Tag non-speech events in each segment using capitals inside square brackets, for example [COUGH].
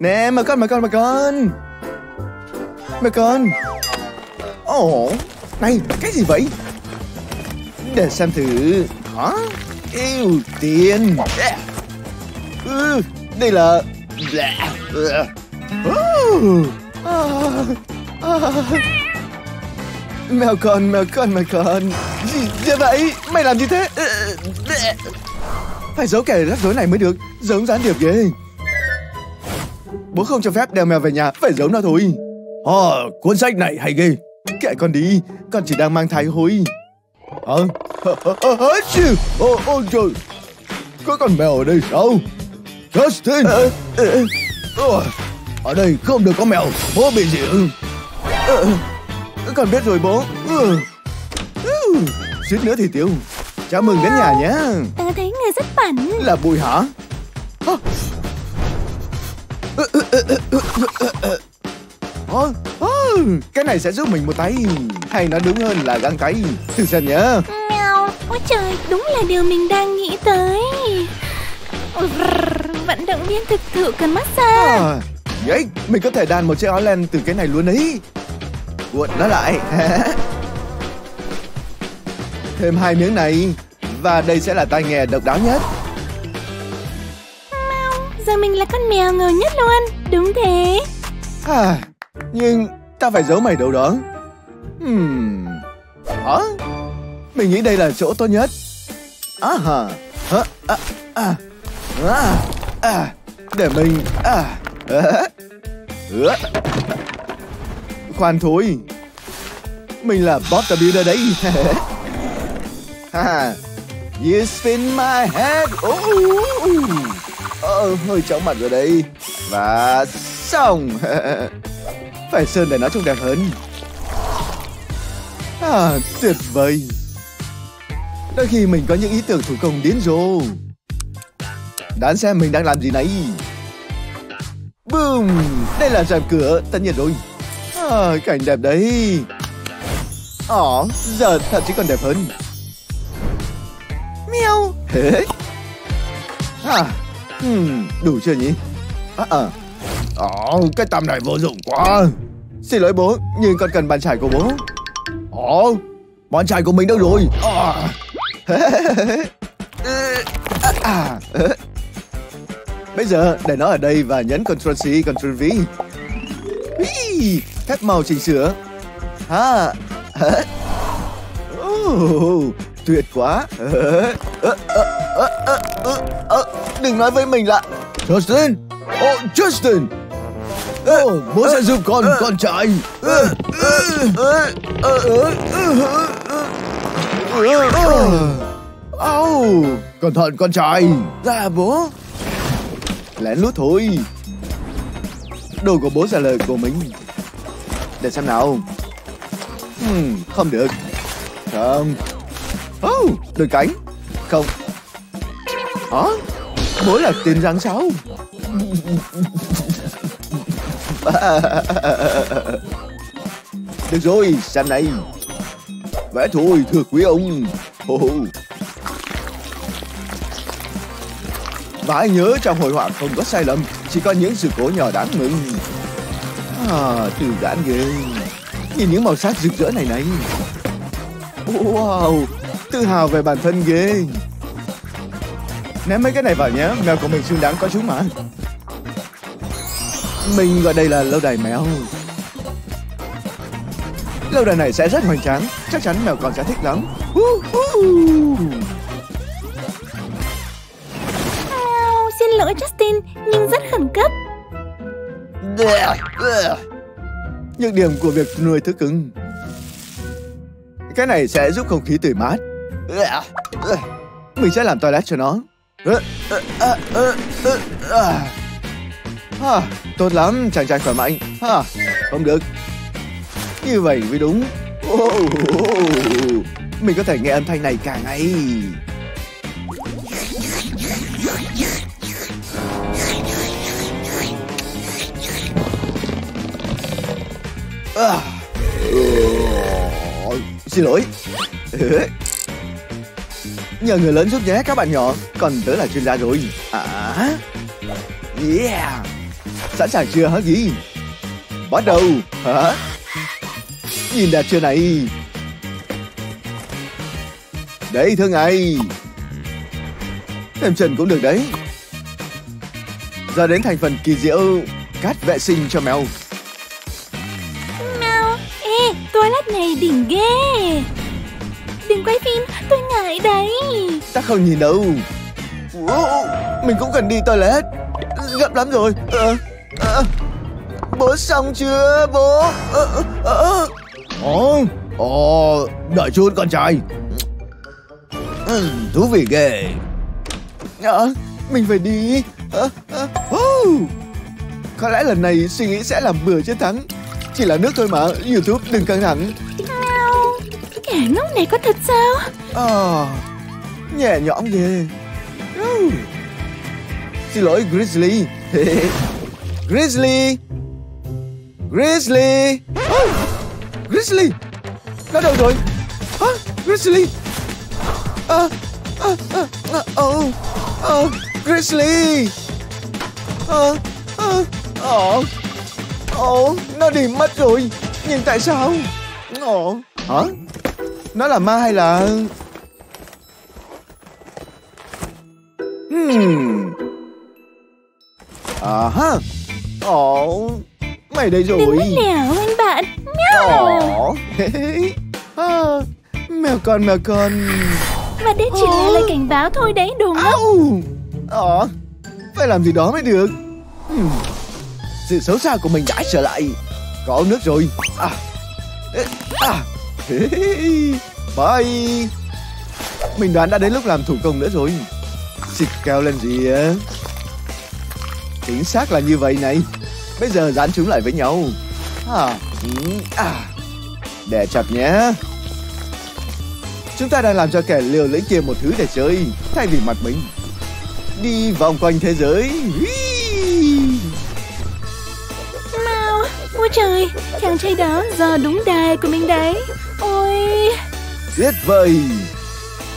Nè mời con mời con mời con. Mời con. Ồ Này cái gì vậy? Để xem thử. Hả? Yêu tiền ừ, Đây là à, à. Mèo con, mèo con, mèo con. Gì, gì vậy? Mày làm gì thế? Ờ, Phải giấu kẻ rắc rối này mới được. Giống gián điệp ghê. Bố không cho phép đeo mèo về nhà Phải giấu nó thôi. Ờ, à, cuốn sách này hay ghê. Kệ con đi, con chỉ đang mang thai thôi. Ờ, [LAUGHS] Ôi, ôi trời. Có con mèo ở đây sao? Justin. Ờ, ờ, ờ. Ở đây không được có mèo Bố bị gì? Ư Con biết rồi bố. Ừ. Ừ. Suýt nữa thì tiêu. Chào mừng đến nhà nhé. Tớ thấy người rất bẩn. Là bụi hả Ồ, cái này sẽ giúp mình một tay. Hay nói đúng hơn là găng tay Thử xem nhé Mèo Ôi trời, đúng là điều mình đang nghĩ tới. Vận động viên thực thụ cần massage. À, Vậy, mình có thể đan một chiếc áo len từ cái này luôn đấy Cuộn nó lại. [LAUGHS] Thêm hai miếng này Và đây sẽ là tai nghe độc đáo nhất. Mau, giờ mình là con mèo ngầu nhất luôn Đúng thế. À, nhưng ta phải giấu mày đâu đó. Hmm. Hả? Mình nghĩ đây là chỗ tốt nhất. À hả? À, à, à, à, à, Để mình à, à, [LAUGHS] à. Khoan thôi Mình là Bob the Builder đấy. [LAUGHS] Ha You spin my head. Oh, ờ Hơi chóng mặt rồi đây Và xong. [LAUGHS] Phải sơn để nó trông đẹp hơn. À tuyệt vời. Đôi khi mình có những ý tưởng thủ công điên rồ. Đoán xem mình đang làm gì này Boom! Đây là rèm cửa Tất nhiên rồi. À, Cảnh đẹp đấy. Ồ, giờ thật chỉ còn đẹp hơn. Mèo [LAUGHS] à, Đủ chưa nhỉ À, à. Ồ, cái tăm này vô dụng quá Xin lỗi bố, nhưng con cần bàn chải của bố Ồ, bàn chải của mình đâu rồi à. à. Bây giờ để nó ở đây và nhấn Ctrl C, Ctrl V Phép màu chỉnh sửa à. oh, Tuyệt quá. Đừng nói với mình là Justin? Oh, Justin. Oh, bố sẽ giúp con, con trai Oh, cẩn thận con trai Ra bố. Lén lút thôi. Đồ của bố trả lời của mình. Để xem nào. Hmm, Không được. Không đôi cánh. Không. Hả? mới là tin răng sao? [LAUGHS] Được rồi, xem này. Vẽ thôi, thưa quý ông. Oh. Và hãy nhớ trong hội họa không có sai lầm Chỉ có những sự cố nhỏ đáng mừng. À, từ giãn ghê. Nhìn những màu sắc rực rỡ này này. Wow, tự hào về bản thân ghê. Ném mấy cái này vào nhé, mèo của mình xứng đáng có chúng mà. Mình gọi đây là lâu đài mèo. Lâu đài này sẽ rất hoành tráng Chắc chắn mèo con sẽ thích lắm. Uh, uh. Xin lỗi Justin, nhưng rất khẩn cấp. Nhược điểm của việc nuôi thú cưng Cái này sẽ giúp không khí tươi mát mình sẽ làm toilet cho nó. À, Tốt lắm, chàng trai khỏe mạnh. À, Không được. Như vậy mới đúng. Mình có thể nghe âm thanh này cả ngày. À. Xin lỗi. Nhờ người lớn giúp nhé các bạn nhỏ. Còn tớ là chuyên gia rồi. À? Yeah. Sẵn sàng chưa hả gì? Bắt đầu. Hả? Nhìn đẹp chưa này? Đấy, thưa ngài. Em Trần cũng được đấy. Giờ đến thành phần kỳ diệu. Cát vệ sinh cho mèo. Mèo? Ê, toilet này đỉnh ghê. Đừng quay phim. Tôi ngại đấy. Ta không nhìn đâu. Ủa, Mình cũng cần đi toilet. Gấp lắm rồi. À, à, Bố xong chưa bố? À, à. Ồ, ồ, đợi chút con trai. Ừ, Thú vị ghê. À, Mình phải đi. À, à, uh. Có lẽ lần này suy nghĩ sẽ làm bừa chiến thắng. Chỉ là nước thôi mà Youtube đừng căng thẳng nhà ngốc này có thật sao? À, nhẹ nhõm ghê. Uh. Xin lỗi Grizzly. [LAUGHS] Grizzly. Grizzly. Oh, Grizzly. Nó đâu rồi. Hả Grizzly? À, à, à, à, oh, oh, Grizzly. À, à, oh, oh, Nó đi mất rồi. Nhưng tại sao? Oh, Hả? Nó là ma hay là Hmm. À ha. Ồ, mày đây rồi. Đừng nẻo anh bạn Miau Ồ. [LAUGHS] à, mèo con mèo con. Và đây chỉ là lời cảnh báo thôi đấy đồ ngốc. Ờ, phải làm gì đó mới được. Hmm. Sự xấu xa của mình đã trở lại. Có nước rồi. À. À. [LAUGHS] Bye. Mình đoán đã đến lúc làm thủ công nữa rồi. Xịt keo lên gì á? Chính xác là như vậy này. Bây giờ dán chúng lại với nhau. À, ừ, à. Để chặt nhé. Chúng ta đang làm cho kẻ liều lĩnh kia một thứ để chơi thay vì mặt mình. Đi vòng quanh thế giới. Whee! Ôi trời Chàng trai đó giờ đúng đài của mình đấy Ôi Tuyệt vời.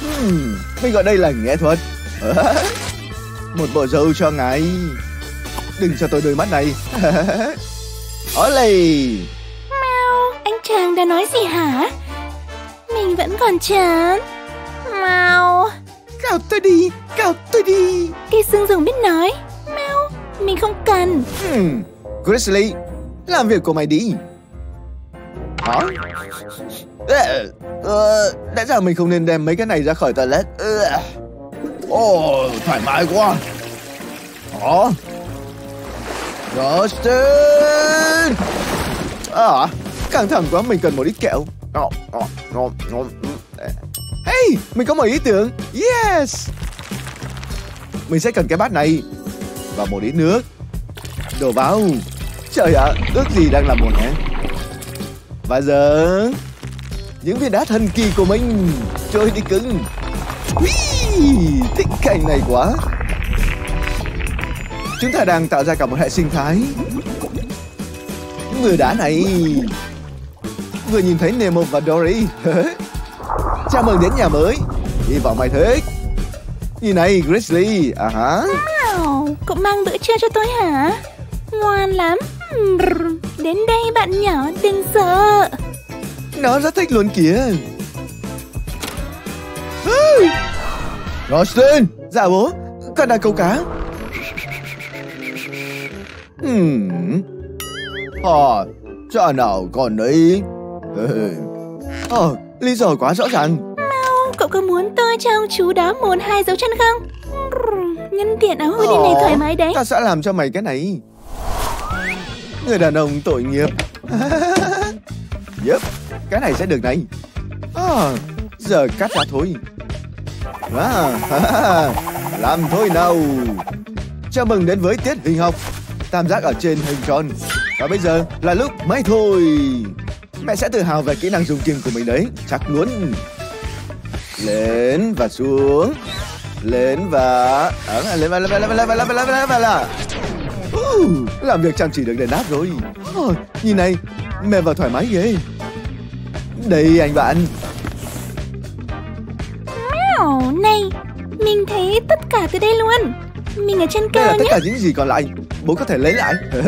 Hmm, mình gọi đây là nghệ thuật. [LAUGHS] một bộ râu cho ngài. Đừng cho tôi đôi mắt này. [LAUGHS] Olé. Mau Anh chàng đã nói gì hả Mình vẫn còn chán Mau Cào tôi đi, cào tôi đi. Cây xương rồng biết nói Mau Mình không cần Hmm, Grizzly, làm việc của mày đi. Hả? Ờ, ờ, ra mình không nên đem mấy cái này ra khỏi toilet. Ờ. oh, thoải mái quá. Hả? Justin! À, căng thẳng quá mình cần một ít kẹo. Ờ, ờ, ừ. Hey, mình có một ý tưởng. Yes! Mình sẽ cần cái bát này và một ít nước. Đổ vào. Trời ạ, ước gì đang làm mùa hả? Và giờ những viên đá thần kỳ của mình trôi đi cứng. Whee! Thích cảnh này quá. Chúng ta đang tạo ra cả một hệ sinh thái. Người đá này vừa nhìn thấy Nemo và Dory. [LAUGHS] Chào mừng đến nhà mới. Hy vọng mày thích. Nhìn này, Grizzly. À hả? Wow, Cậu mang bữa trưa cho tôi hả Ngoan lắm Đến đây bạn nhỏ đừng sợ Nó rất thích luôn kìa. Austin, dạ bố, con đang câu cá. Hmm. Ờ, cha nào con ấy. Ờ, lý do quá rõ ràng. Mau Cậu có muốn tôi ông chú đó một hai dấu chân không. Nhân tiện áo hoodie này thoải mái đấy Ta sẽ làm cho mày cái này. Người đàn ông tội nghiệp. yep, cái này sẽ được này. À, giờ cắt ra thôi. À, làm thôi nào. Chào mừng đến với tiết hình học. Tam giác ở trên hình tròn. Và bây giờ là lúc may thôi. Mẹ sẽ tự hào về kỹ năng dùng kim của mình đấy. Chắc luôn. Lên và xuống. Lên và... À, lên và lên và lên và lên và lên và lên và lên và là làm việc chăm chỉ được đền đáp rồi. Oh, nhìn này, mềm và thoải mái ghê. Đây anh bạn. Ồ, này Mình thấy tất cả từ đây luôn Mình ở trên cao tất nhé cả những gì còn lại. bố có thể lấy lại. [LAUGHS]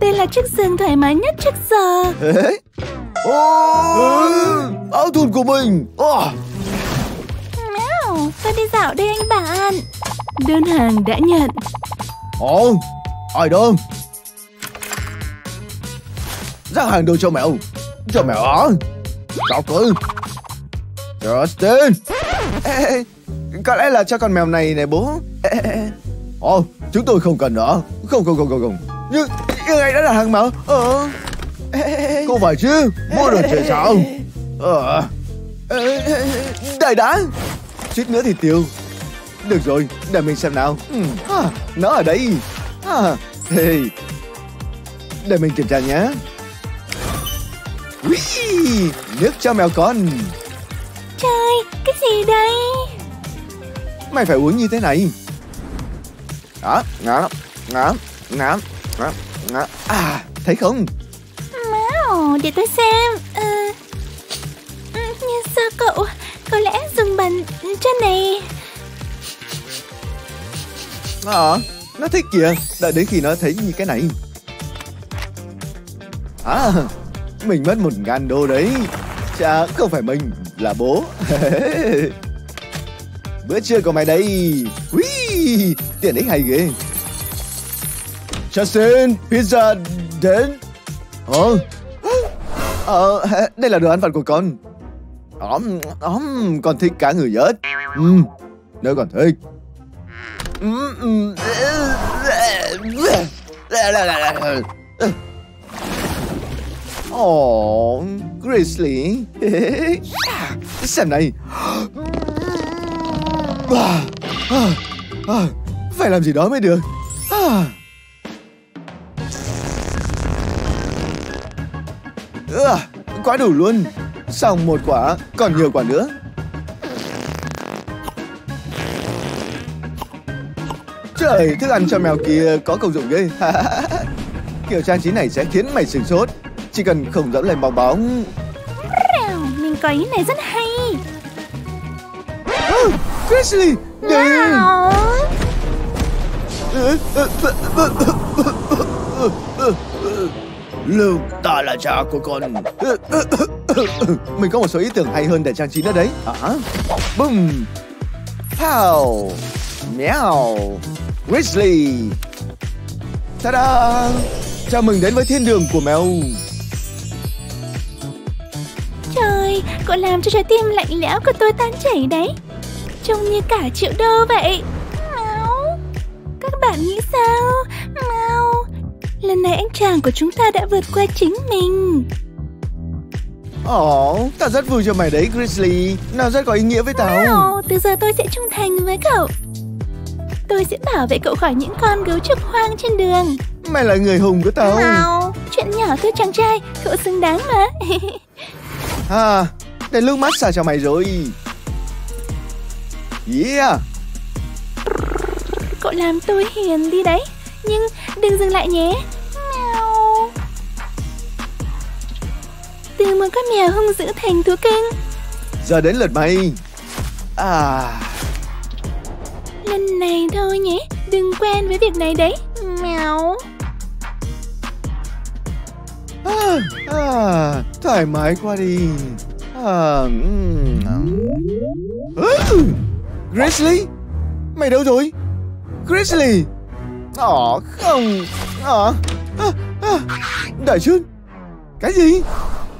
Đây là chiếc giường thoải mái nhất trước giờ. [LAUGHS] Ô, áo thun của mình. Ồ, Mèo, tôi đi dạo đây anh bạn. Đơn hàng đã nhận. Ồ, ai đó? Giao hàng đồ cho mèo. Cho mèo hả? Sao cơ? Justin. Ê, ê, có lẽ là cho con mèo này này bố. Ê, ê. Ồ, ờ, chúng tôi không cần nữa. Không, không, không, không, không. Nhưng, nhưng anh đã là hàng mà. Ờ. Không phải chứ. Mua được chuyện sao? Ờ. Đại ê, đã. Suýt nữa thì tiêu. Được rồi, để mình xem nào. À, nó ở đây. À, hey. Để mình kiểm tra nhé. Ui, nước cho mèo con. Trời, cái gì đây? Mày phải uống như thế này. Đó, ngã, ngã, ngã, ngã, ngã. À, thấy không? Mèo, để tôi xem. Ờ, ừ, như sao cậu? Có lẽ dùng bàn chân này. Ờ, nó thích kìa. Đợi đến khi nó thấy như cái này. À, mình mất một ngàn đô đấy. Chà, không phải mình, là bố. [LAUGHS] Bữa trưa của mày đây. Ui, tiện ích hay ghê. Justin, pizza đến. Ờ, ờ, đây là đồ ăn vặt của con. Óm, óm, con thích cá ngừ nhất. Ừ, nếu còn thích. Oh. Ồ, Grizzly. Xem này. Phải làm gì đó mới được. Quá đủ luôn. Xong một quả, còn nhiều quả nữa. Trời, thức ăn cho mèo kia có công dụng ghê. [LAUGHS] Kiểu trang trí này sẽ khiến mày sửng sốt. Chỉ cần không dẫn lên bong bóng. Mèo, mình có ý này rất hay. À, Grizzly, đừng. Lưu, ta là cha của con. Mình có một số ý tưởng hay hơn để trang trí nữa đấy. À, bum, pow, meow, Grizzly. Ta-da! Chào mừng đến với thiên đường của mèo. Trời, cậu làm cho trái tim lạnh lẽo của tôi tan chảy đấy. Trông như cả triệu đô vậy. Mèo. Các bạn nghĩ sao? Mèo. Lần này anh chàng của chúng ta đã vượt qua chính mình. Ồ, tao rất vui cho mày đấy, Grizzly. Nó rất có ý nghĩa với tao. Mèo, từ giờ tôi sẽ trung thành với cậu. Tôi sẽ bảo vệ cậu khỏi những con gấu trúc hoang trên đường. Mày là người hùng của tao. Mèo, chuyện nhỏ thôi chàng trai, cậu xứng đáng mà. [LAUGHS] À, đến lúc massage cho mày rồi. Yeah. cậu làm tôi hiền đi đấy. Nhưng đừng dừng lại nhé. Mèo. Từ một con mèo hung dữ thành thú cưng. Giờ đến lượt mày. À, Lần này thôi nhé, đừng quen với việc này đấy. Mèo. à, à thoải mái quá đi. À, ừm. Ừ, Grizzly, mày đâu rồi? Grizzly. Ồ, không. À, à, à. Đợi chút. Cái gì?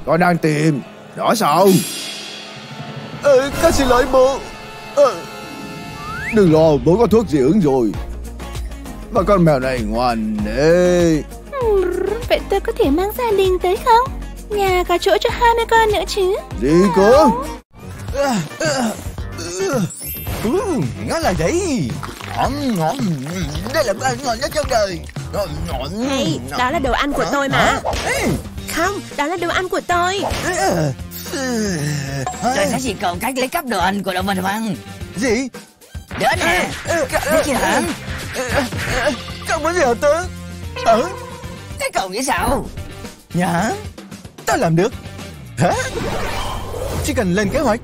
Con đang tìm. Đó sao? Ờ, con xin lỗi bố. Ờ, đừng lo, bố có thuốc dị ứng rồi. Mà con mèo này ngoan đấy. Vậy tôi có thể mang gia đình tới không? Nhà có chỗ cho 20 con nữa chứ. Gì cơ? Ừ, ngon là đấy. Ngon, ngon. Đây là bữa ăn ngon nhất trong đời. Ngon, ngon. Hey, đó là đồ ăn của tôi mà. Không, đó là đồ ăn của tôi. Tôi sẽ chỉ còn cách lấy cắp đồ ăn của động vật hoang Gì? Đến nè Cái gì hả Cậu muốn gì hả tớ? Ờ, Cái cậu nghĩ sao nhá. Tao làm được. Hả? Chỉ cần lên kế hoạch.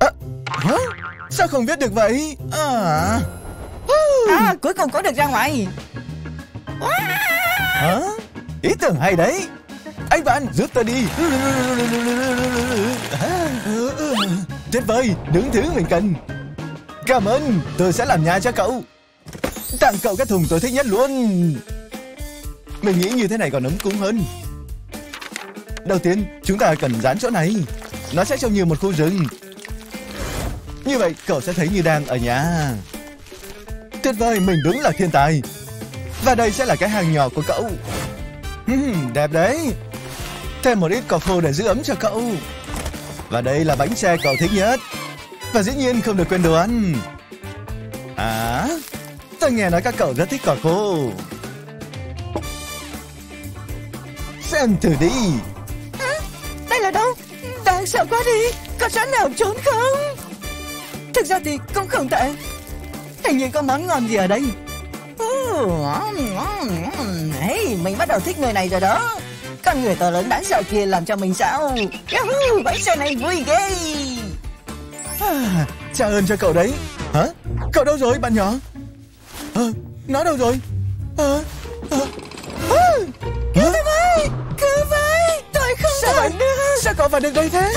À, hả? Sao không biết được vậy? À. À cuối cùng có được ra ngoài Hả? Ý tưởng hay đấy Anh bạn giúp tôi đi Tuyệt vời Đúng thứ mình cần Cảm ơn Tôi sẽ làm nhà cho cậu. Tặng cậu cái thùng tôi thích nhất luôn. Mình nghĩ như thế này còn ấm cúng hơn. Đầu tiên chúng ta cần dán chỗ này. Nó sẽ trông như một khu rừng. Như vậy cậu sẽ thấy như đang ở nhà. Tuyệt vời mình đúng là thiên tài. Và đây sẽ là cái hàng nhỏ của cậu. Uhm, Đẹp đấy. Thêm một ít cỏ khô để giữ ấm cho cậu. Và đây là bánh xe cậu thích nhất. Và dĩ nhiên không được quên đồ ăn. À Tôi nghe nói các cậu rất thích cỏ khô. Xem thử đi. Đây là đâu? Đáng sợ quá đi. Có chỗ nào trốn không? Thực ra thì cũng không tệ. Hình như có món ngon gì ở đây. Hey, mình bắt đầu thích người này rồi đó. Con người to lớn đáng sợ kia làm cho mình sao Yahoo, bánh xe này vui ghê à, Trả ơn cho cậu đấy. Hả? Cậu đâu rồi bạn nhỏ? À, Nó đâu rồi? À, à, à, Cứu tôi với Cứu với Tôi không Sao vậy Sao cậu vào được đây thế?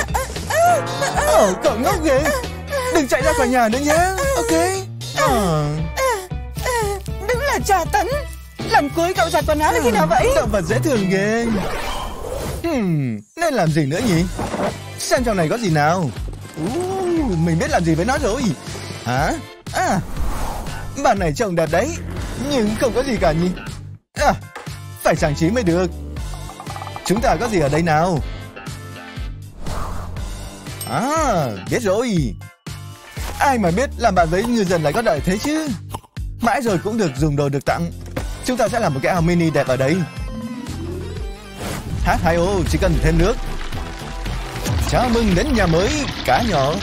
Ồ, cậu ngốc ghê. Đừng chạy ra khỏi nhà nữa nhé Ok? à. Đúng là trà tấn. Lần cuối cậu giặt quần áo là khi nào vậy? Động vật dễ thương ghê. Hmm, Nên làm gì nữa nhỉ? Xem trong này có gì nào? Uh, mình biết làm gì với nó rồi. Hả? À, Bà này trông đẹp đấy Nhưng không có gì cả nhỉ. À, Phải trang trí mới được. Chúng ta có gì ở đây nào? À biết rồi. Ai mà biết làm bạn với ngư dân lại có đợi thế chứ? Mãi rồi cũng được dùng đồ được tặng. Chúng ta sẽ làm một cái ao mini đẹp ở đây. H2O chỉ cần thêm nước. Chào mừng đến nhà mới Cá nhỏ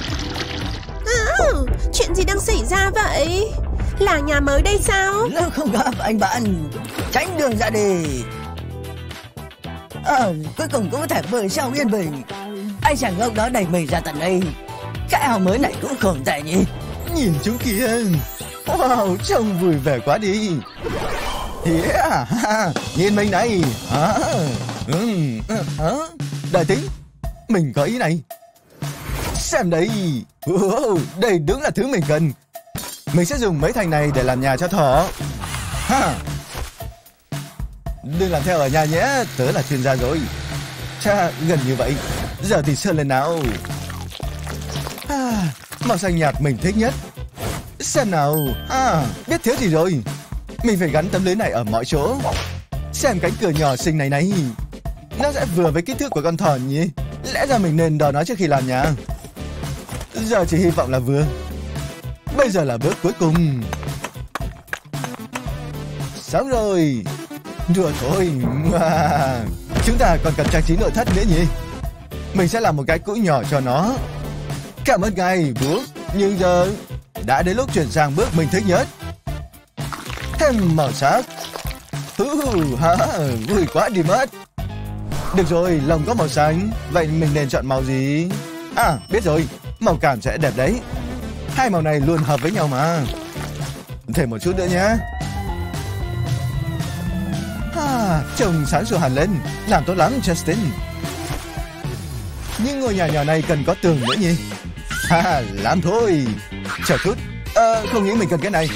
à, Chuyện gì đang xảy ra vậy? Là nhà mới đây sao? Lâu không gặp anh bạn Tránh đường ra đi. Ờ cuối cùng cũng có thể bơi sau yên bình. Anh chàng ngốc đó đẩy mình ra tận đây. Cái ao mới này cũng không tệ nhỉ. Nhìn chúng kia. Wow trông vui vẻ quá đi. Yeah, nhìn mình này. Hả? Ừ, hả? Đại tính Mình có ý này Xem đây wow, Đây đúng là thứ mình cần. Mình sẽ dùng mấy thành này để làm nhà cho thỏ. Ha. Đừng làm theo ở nhà nhé Tớ là chuyên gia rồi. Cha gần như vậy. Giờ thì sơn lên nào. À, Màu xanh nhạt mình thích nhất. Xem nào. À biết thiếu gì rồi. Mình phải gắn tấm lưới này ở mọi chỗ. Xem cánh cửa nhỏ xinh này này. Nó sẽ vừa với kích thước của con thỏ nhỉ. Lẽ ra mình nên đo nó trước khi làm nhà. Giờ chỉ hy vọng là vừa. Bây giờ là bước cuối cùng. Xong rồi. Đùa thôi. À, [LAUGHS] Chúng ta còn cần trang trí nội thất nữa nhỉ? Mình sẽ làm một cái cũ nhỏ cho nó. Cảm ơn ngài bố. Nhưng giờ Đã đến lúc chuyển sang bước mình thích nhất. Thêm màu sắc. Uh, ha, Vui quá đi mất. Được rồi, lồng có màu xanh. Vậy mình nên chọn màu gì? À, biết rồi. Màu cảm sẽ đẹp đấy. Hai màu này luôn hợp với nhau mà. Thêm một chút nữa nhé. À, trông sáng sủa hẳn lên. Làm tốt lắm Justin. Nhưng ngôi nhà nhỏ này cần có tường nữa nhỉ? Ha, làm thôi. Chờ chút. À, không nghĩ mình cần cái này.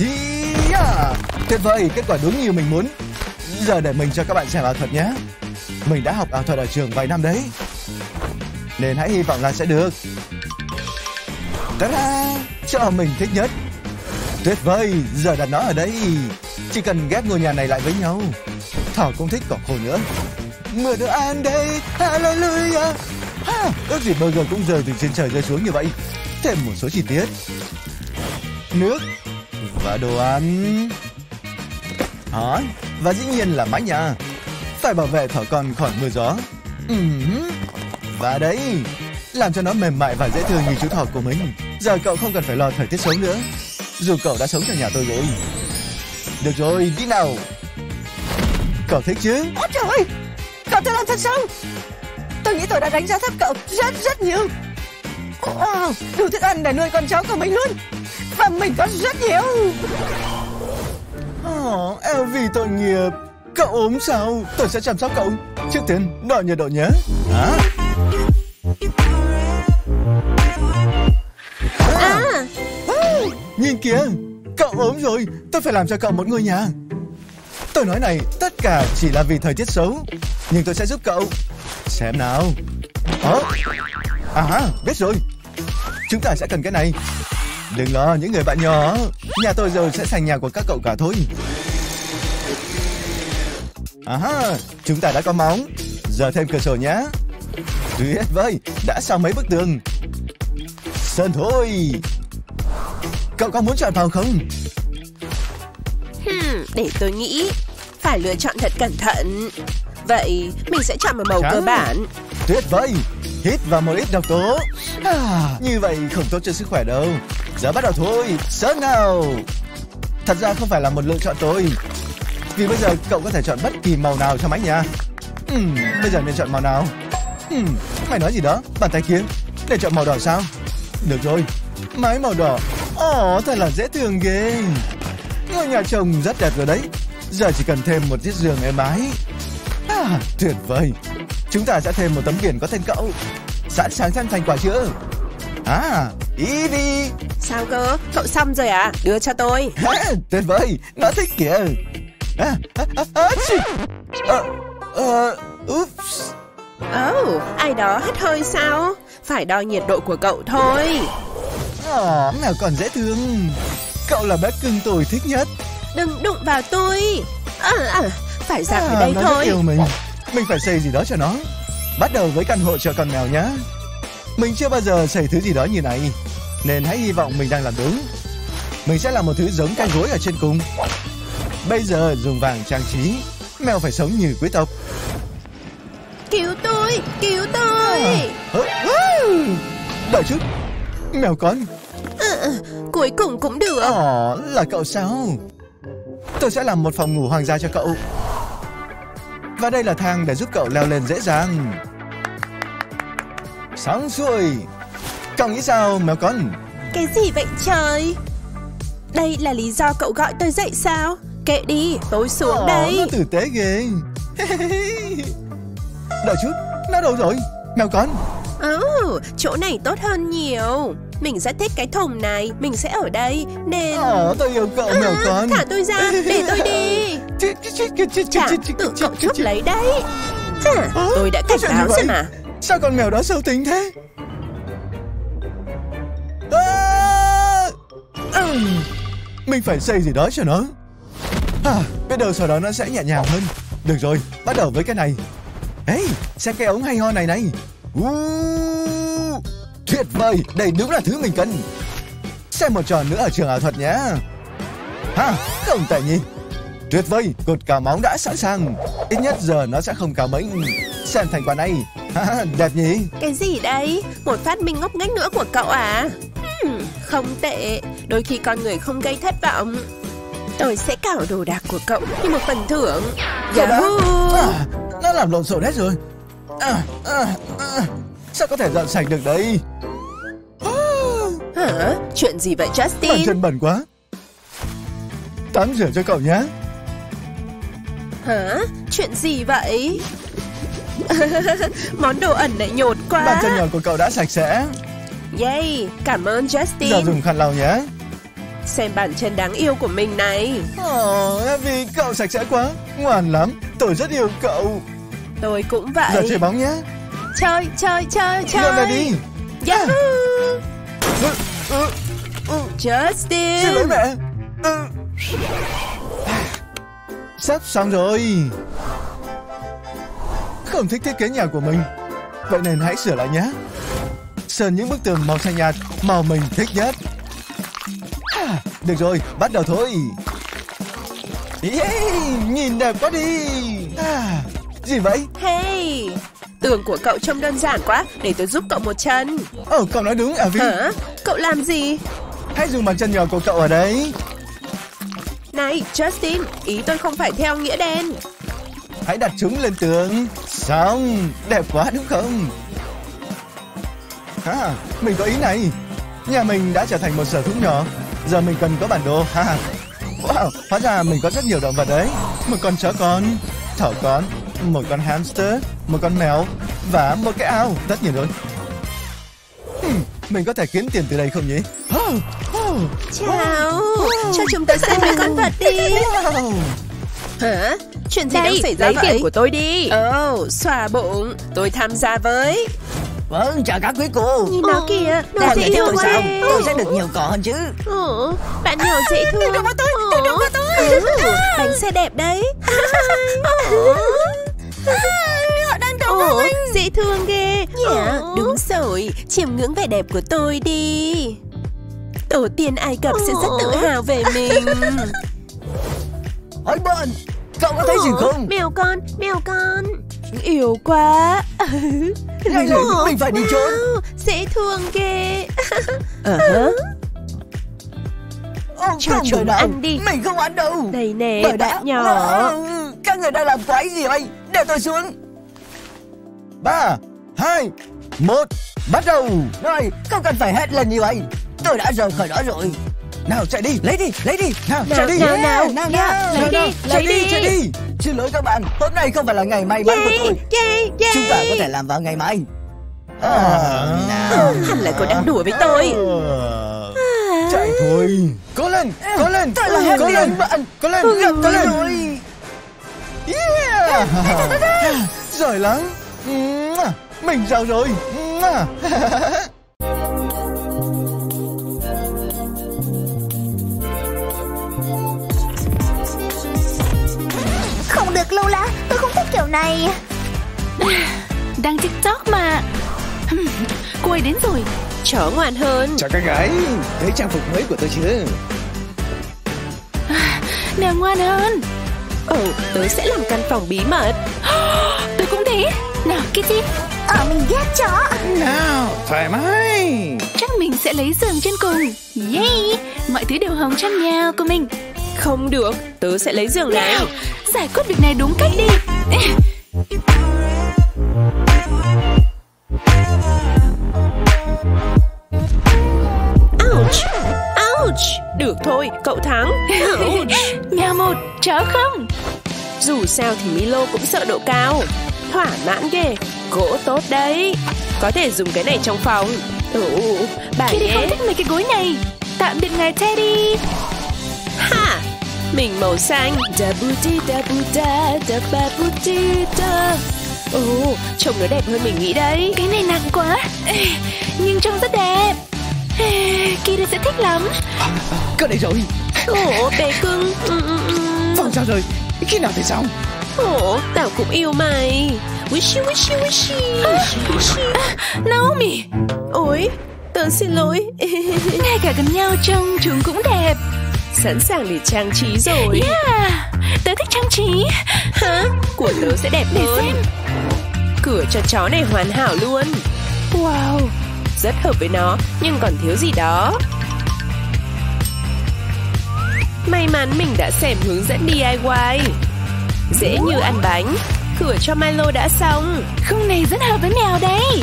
Yeah! Tuyệt vời, kết quả đúng như mình muốn. Giờ để mình cho các bạn xem ảo thuật nhé. Mình đã học ảo thuật ở trường vài năm đấy. Nên hãy hy vọng là sẽ được. Ta-da! Cho mình thích nhất. Tuyệt vời, giờ đặt nó ở đây. Chỉ cần ghép ngôi nhà này lại với nhau Thỏ cũng thích cỏ khô nữa. Mưa được ăn đây Hallelujah. Ha, Ước gì burger cũng rơi từ trên trời rơi xuống như vậy. Thêm một số chi tiết. Nước Và đồ ăn. Hả? Và dĩ nhiên là mái nhà. Phải bảo vệ thỏ con khỏi mưa gió. Và đấy Làm cho nó mềm mại và dễ thương như chú thỏ của mình. Giờ cậu không cần phải lo thời tiết xấu nữa Dù cậu đã sống trong nhà tôi rồi Được rồi, đi nào Cậu thích chứ Ôi trời ơi Cậu tự làm thật sao Tôi nghĩ tôi đã đánh giá thấp cậu rất rất nhiều Wow, đủ thức ăn để nuôi con cháu của mình luôn Và mình có rất nhiều Ồ, Elvie tội nghiệp. Cậu ốm sao? Tôi sẽ chăm sóc cậu. Trước tiên, đo nhiệt độ nhé. Hả? À, Nhìn kìa, cậu ốm rồi. Tôi phải làm cho cậu một ngôi nhà. Tôi nói này, tất cả chỉ là vì thời tiết xấu. Nhưng tôi sẽ giúp cậu. Xem nào. Ờ à ha, biết rồi. Chúng ta sẽ cần cái này. Đừng lo, những người bạn nhỏ. Nhà tôi rồi sẽ thành nhà của các cậu cả thôi. À ha, chúng ta đã có móng. Giờ thêm cửa sổ nhé. Tuyệt vời, đã xong mấy bức tường. Sơn thôi. Cậu có muốn chọn phòng không? hmm, để tôi nghĩ. Phải lựa chọn thật cẩn thận. Vậy mình sẽ chọn một màu Trắng. cơ bản. Tuyệt vời, hít vào một ít độc tố. À, như vậy không tốt cho sức khỏe đâu. Giờ bắt đầu thôi, sớm nào. Thật ra không phải là một lựa chọn tôi. Vì bây giờ cậu có thể chọn bất kỳ màu nào trong mái nhà. Ừm, bây giờ nên chọn màu nào? Ừm, mày nói gì đó? Bàn tay kia. Để chọn màu đỏ sao? Được rồi, mái màu đỏ. Ồ, thật là dễ thương ghê. Ngôi nhà trông rất đẹp rồi đấy. Giờ chỉ cần thêm một chiếc giường êm ái. À, tuyệt vời. Chúng ta sẽ thêm một tấm biển có tên cậu. Sẵn sàng xem thành quả chưa? À, ý đi. Sao cơ? Cậu xong rồi à? Đưa cho tôi. Ha, tuyệt vời, nó thích kìa. À, à, à, à. Ờ, ờ, oops. Oh, ai đó hắt hơi sao? Phải đo nhiệt độ của cậu thôi. À, mèo còn dễ thương. Cậu là bé cưng tôi thích nhất. Đừng đụng vào tôi. À, à, phải ra khỏi À, đây nó thôi. yêu mình. Mình phải xây gì đó cho nó. Bắt đầu với căn hộ cho con mèo nhé. Mình chưa bao giờ xây thứ gì đó như này. Nên hãy hy vọng mình đang làm đúng. Mình sẽ làm một thứ giống cái gối ở trên cùng. Bây giờ dùng vàng trang trí. Mèo phải sống như quý tộc. Cứu tôi, cứu tôi. Ơ, ơ, Đợi chút. Mèo con. Ừ, ừ, cuối cùng cũng được. Ồ, là cậu sao? Tôi sẽ làm một phòng ngủ hoàng gia cho cậu. Và đây là thang để giúp cậu leo lên dễ dàng. Xong xuôi. Cậu nghĩ sao, mèo con? Cái gì vậy trời? Đây là lý do cậu gọi tôi dậy sao? Kệ đi, tôi xuống Ồ, đây. Nó tử tế ghê. Đợi chút, nó đâu rồi? Mèo con. Oh, chỗ này tốt hơn nhiều. Mình rất thích cái thùng này, mình sẽ ở đây nên... Ồ, tôi yêu cậu, mèo À, con. thả tôi ra, để tôi đi. [LAUGHS] Chà, tự cậu chụp lấy đấy. Chà, Ơ, tôi đã cảnh báo rồi mà. Sao con mèo đó xấu tính thế? À! Mình phải xây gì đó cho nó. À, biết đâu sau đó nó sẽ nhẹ nhàng hơn. Được rồi, bắt đầu với cái này. Ê, xem cái ống hay ho này này. Uh, tuyệt vời, đây đúng là thứ mình cần. Xem một trò nữa ở trường ảo thuật nhé. Ha, không tệ nhỉ. Tuyệt vời, cột cào móng đã sẵn sàng. Ít nhất giờ nó sẽ không cào mình. Xem thành quả này. Ha, đẹp nhỉ? Cái gì đây? Một phát minh ngốc nghếch nữa của cậu à? Hmm, không tệ. Đôi khi con người không gây thất vọng. Tôi sẽ cào đồ đạc của cậu như một phần thưởng. Cậu đã- Yahoo! À, nó làm lộn xộn hết rồi. À, à, à, sao có thể dọn sạch được đấy? À, Hả? Chuyện gì vậy bàn Justin? chân bẩn quá. Tắm rửa cho cậu nhé. Hả? Chuyện gì vậy? [LAUGHS] Món đồ ẩn lại nhột Bàn quá. chân nhỏ của cậu đã sạch sẽ. Yay, cảm ơn Giờ Justin. dùng khăn lau nhé. Xem bàn chân đáng yêu của mình này. Ồ, vì cậu sạch sẽ quá. Ngoan lắm. Tôi rất yêu cậu. Tôi cũng Giờ vậy. chơi bóng nhé. Chơi, chơi, chơi, chơi. đi. Yahoo! Ừ. Xin lỗi Justin. mẹ. Ừ. Sắp xong rồi. Không thích thiết kế nhà của mình. Vậy nên hãy sửa lại nhé. Sơn những bức tường màu xanh nhạt, màu mình thích nhất. À, được rồi, bắt đầu thôi. Yeah, nhìn đẹp quá đi. À, gì vậy? Hey, tường của cậu trông đơn giản quá. Để tôi giúp cậu một chân. Ồ, cậu nói đúng, Avi. Hả? Cậu làm gì? Hãy dùng bàn chân nhỏ của cậu ở đấy. Này, Justin, ý tôi không phải theo nghĩa đen. Hãy đặt chúng lên tường. Xong, đẹp quá đúng không? À, mình có ý này. Nhà mình đã trở thành một sở thú nhỏ. giờ mình cần có bản đồ ha. Wow, hóa ra mình có rất nhiều động vật đấy. Một con chó con, thỏ con, một con hamster, một con mèo và một cái ao. Tất nhiên rồi. Hmm, mình có thể kiếm tiền từ đây không nhỉ? Oh, oh, Chào, cho chúng tôi xem mấy con vật đi. wow. Hả? Chuyện gì đang Đây, xảy ra lấy vậy? tiền của tôi đi. Ồ, oh, xòa bụng. Tôi tham gia với. Vâng, chào các quý cô. Nhìn nó kìa, nó Đang dễ yêu tôi sao? Tôi sẽ được nhiều cỏ hơn chứ. Ồ, bạn nhỏ dễ thương. Đừng vào tôi, đừng vào tôi. Bánh xe đẹp đấy. [LAUGHS] Họ đang đổ Ồ, dễ thương ghê. Dạ, đúng rồi. Chiêm ngưỡng vẻ đẹp của tôi đi. Tổ tiên Ai Cập sẽ rất tự hào về mình. Hỏi bên, cậu có thấy gì không? Mèo con, mèo con. Yêu quá. Nhanh lên, mình phải đi trốn. Wow, dễ thương ghê. Ờ hả? Ô, Cho không chúng ăn đi. Mình không ăn đâu. Đây nè, bạn nhỏ. Các người đang làm quái gì vậy? Để tôi xuống. Ba, hai, một, bắt đầu. Rồi, không cần phải hét lên như vậy. Tôi đã rời khỏi đó rồi. Nào chạy đi, lấy đi, lấy đi. Nào, Nào, chạy đi. nào, nào. nào, Dạ, nào, lấy nào, đi, nào, lấy chạy đi, đi. chạy đi. Xin lỗi các bạn, hôm nay không phải là ngày may mắn của tôi. Yeah, yeah. Chúng ta có thể làm vào ngày mai. À. nào. Hẳn là cô đang đùa với tôi. Ờ, Chạy thôi. Cố lên, cố lên. Tôi là hết cố lên, bạn. cố lên, cố lên. [LAUGHS] Giỏi lắm. Mình giàu rồi. [LAUGHS] Không được Lola, tôi không thích kiểu này. [SIGHS] Đăng TikTok mà. [LAUGHS] Cô ấy đến rồi. Chó ngoan hơn. Chào các gái, thấy trang phục mới của tôi chưa? [SIGHS] Nào ngoan hơn. Ồ, tớ sẽ làm căn phòng bí mật. [GASPS] Tôi cũng thế. Nào Kitty. Ờ mình ghét chó. Nào, thoải mái. Chắc mình sẽ lấy giường trên cùng. Yay! Mọi thứ đều hồng trong nhà của mình. Không được, tớ sẽ lấy giường này. Nào, giải quyết việc này đúng cách đi. Ouch! Ouch! Được thôi, cậu thắng. [LAUGHS] Nhà một, chó không. Dù sao thì Milo cũng sợ độ cao. Thỏa mãn ghê. Gỗ tốt đấy. Có thể dùng cái này trong phòng. Ồ, bà Kitty không nhé. thích mấy cái gối này. Tạm biệt ngài Teddy. Ha! Mình màu xanh. Da bu di da bu da da ba bu di da. Ồ, trông nó đẹp hơn mình nghĩ đấy. Cái này nặng quá. Nhưng trông rất đẹp. Kitty sẽ thích lắm. Có đây rồi. Ồ, bé cưng. Ừ, ừ, ừ. Phòng sao rồi? Khi nào thì xong? Ồ, tao cũng yêu mày. Wishy, wishy, wishy. Wishy, wishy. Naomi, Ôi, tớ xin lỗi. [LAUGHS] ngay cả gần nhau trông chúng cũng đẹp. Sẵn sàng để trang trí rồi. Yeah, tớ thích trang trí. Hả? Của tớ sẽ đẹp hơn. Cửa cho chó này hoàn hảo luôn. Wow, Rất hợp với nó, nhưng còn thiếu gì đó. May mắn mình đã xem hướng dẫn DIY. Dễ như ăn bánh. Cửa cho Milo đã xong. khung này rất hợp với mèo đấy.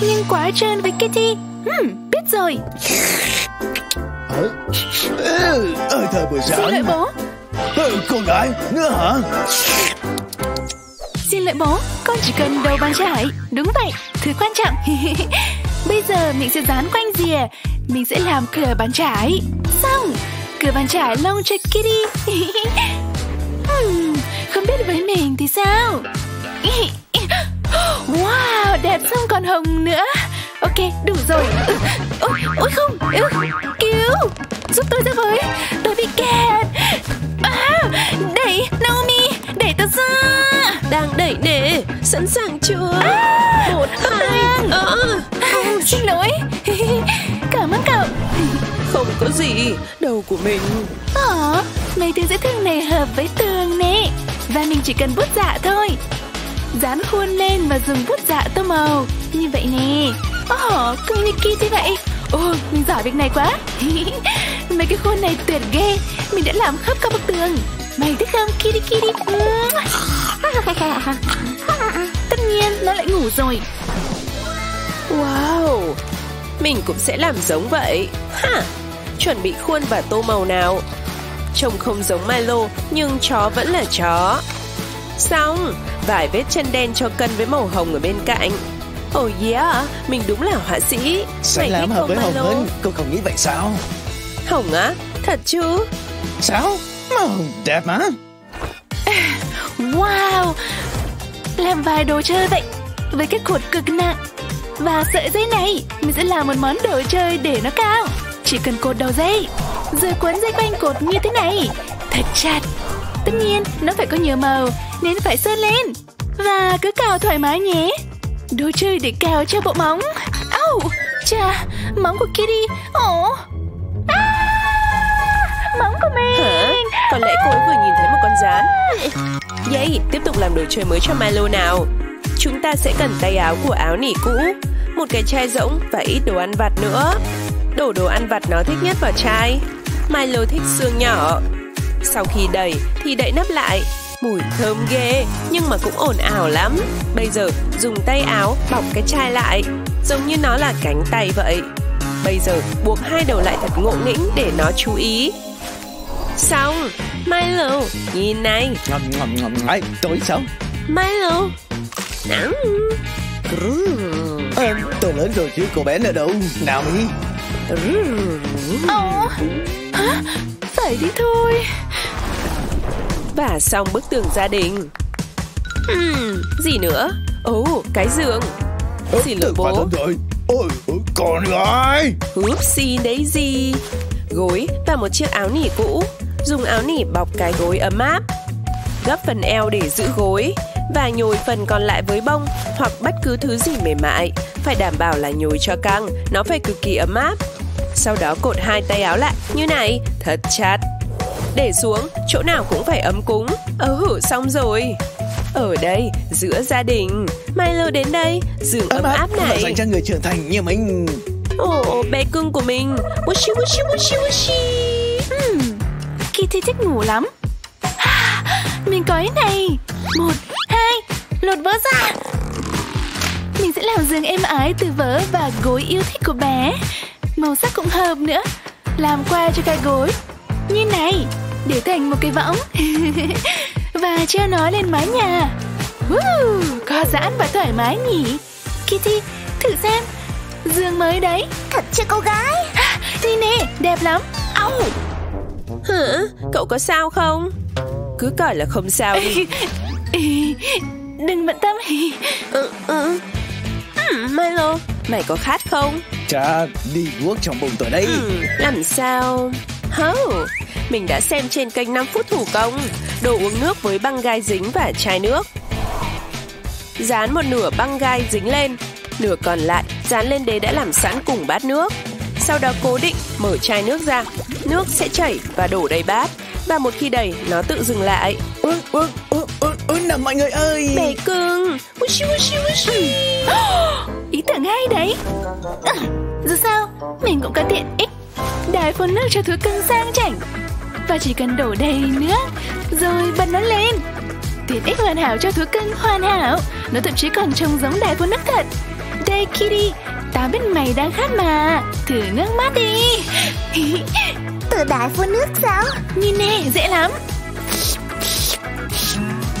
Nhưng quá trơn với Kitty. Hmm, biết rồi. Ờ, ừ, thời buổi Xin lỗi sáng. bố. Ừ, cô gái, nữa hả? Xin lỗi bố, con chỉ cần đầu bàn chải. Đúng vậy, thứ quan trọng. [LAUGHS] Bây giờ mình sẽ dán quanh rìa. Mình sẽ làm cửa bàn trải. Xong, cửa bàn trải lông cho Kitty. [LAUGHS] Hmm, không biết với mình thì sao? [LAUGHS] Wow, đẹp xong còn hồng nữa. Ok, đủ rồi. Ôi, ôi không, cứu, giúp tôi ra với. Tôi bị kẹt. À, đẩy, Naomi, đẩy tôi ra. Đang đẩy nè. Sẵn sàng chưa? À, Một, hai. Ờ, À, xin lỗi. [LAUGHS] Cảm ơn cậu. không có gì. Đầu của mình. Ồ, mấy thứ dễ thương này hợp với tường nè. Và mình chỉ cần bút dạ thôi. Dán khuôn lên và dùng bút dạ tô màu. Như vậy nè. Ồ, cứ như Kitty vậy. Ồ, mình giỏi việc này quá. [LAUGHS] mấy cái khuôn này tuyệt ghê. Mình đã làm khắp các bức tường. Mày thích không Kitty Kitty? Tất nhiên, nó lại ngủ rồi. Wow. Mình cũng sẽ làm giống vậy. Ha. chuẩn bị khuôn và tô màu nào. Trông không giống Milo, nhưng chó vẫn là chó. Xong, vài vết chân đen cho cân với màu hồng ở bên cạnh. Oh yeah, mình đúng là họa sĩ. Xanh thích hợp với hồng hơn Cô không nghĩ vậy sao Hồng á? Thật chứ? Sao Màu đẹp mà [LAUGHS] Wow! Làm vài đồ chơi vậy Với cái cột cực nặng. Và sợi dây này Mình sẽ làm một món đồ chơi để nó cao. Chỉ cần cột đầu dây Rồi cuốn dây quanh cột như thế này. Thật chặt. Tất nhiên nó phải có nhiều màu Nên phải sơn lên. Và cứ cào thoải mái nhé. Đồ chơi để cào cho bộ móng. Au! Chà Móng của Kitty. Ồ! À, Móng của mình? Có lẽ cô ấy vừa nhìn thấy một con rán. Yay, tiếp tục làm đồ chơi mới cho Milo nào. Chúng ta sẽ cần tay áo của áo nỉ cũ, một cái chai rỗng và ít đồ ăn vặt nữa. Đổ đồ ăn vặt nó thích nhất vào chai. Milo thích xương nhỏ. Sau khi đẩy, thì đậy nắp lại. Mùi thơm ghê, nhưng mà cũng ồn ào lắm. Bây giờ dùng tay áo bọc cái chai lại, giống như nó là cánh tay vậy. Bây giờ buộc hai đầu lại thật ngộ nghĩnh để nó chú ý. Xong, Milo, nhìn này, Ngầm ngầm ngầm Ấy, tôi sao Milo. Nắng. à, Tôi lớn rồi chứ cô bé ở đâu Nào mi Ồ Hả? Phải đi thôi Và xong bức tường gia đình. Hmm, gì nữa? Ồ, cái giường. Xin lỗi bố. ôi, con gái Oopsie daisy. Gối và một chiếc áo nỉ cũ. Dùng áo nỉ bọc cái gối ấm áp. Gấp phần eo để giữ gối và nhồi phần còn lại với bông hoặc bất cứ thứ gì mềm mại. Phải đảm bảo là nhồi cho căng, nó phải cực kỳ ấm áp. Sau đó cột hai tay áo lại như này, thật chặt. Để xuống, chỗ nào cũng phải ấm cúng. Ừ, xong rồi. Ở đây, giữa gia đình, Milo đến đây, giường ấm áp và này. dành cho người trưởng thành như mình Ồ, bé cưng của mình. Wushi wushi wushi wushi. hmm. Kitty thích ngủ lắm. Mình có ý này. Một, hai, lột vớ ra. Mình sẽ làm giường êm ái từ vớ và gối yêu thích của bé. Màu sắc cũng hợp nữa. Làm qua cho cái gối. Như này Để thành một cái võng. [LAUGHS] Và treo nó lên mái nhà. Woo, Có giãn và thoải mái nhỉ. Kitty, thử xem. Giường mới đấy Thật chứ cô gái Đi nè, đẹp lắm Au Hả? Cậu có sao không? Cứ coi là không sao đi. [LAUGHS] Đừng bận tâm ừ, ừ. Ừ, Milo, mày có khát không? Chà, đi guốc trong bụng tôi đây Ừ, làm sao? Oh, mình đã xem trên kênh 5 phút thủ công Đồ uống nước với băng gai dính và chai nước Dán một nửa băng gai dính lên Nửa còn lại dán lên đế đã làm sẵn cùng bát nước. Sau đó cố định mở chai nước ra. Nước sẽ chảy và đổ đầy bát. Và một khi đầy nó tự dừng lại. Ôi, ôi, ôi, ôi, ôi, nào mọi người ơi! Bé cưng! Wushi Ý tưởng hay đấy! À, Dù sao Mình cũng có tiện ích. Đài phun nước cho thú cưng sang chảnh. Và chỉ cần đổ đầy nước Rồi bật nó lên. Tiện ích hoàn hảo cho thú cưng hoàn hảo. Nó thậm chí còn trông giống đài phun nước thật Đây Kitty Tao biết mày đang khát mà. Thử nước mắt đi. [LAUGHS] Từ đài phun nước sao? Nhìn nè dễ lắm.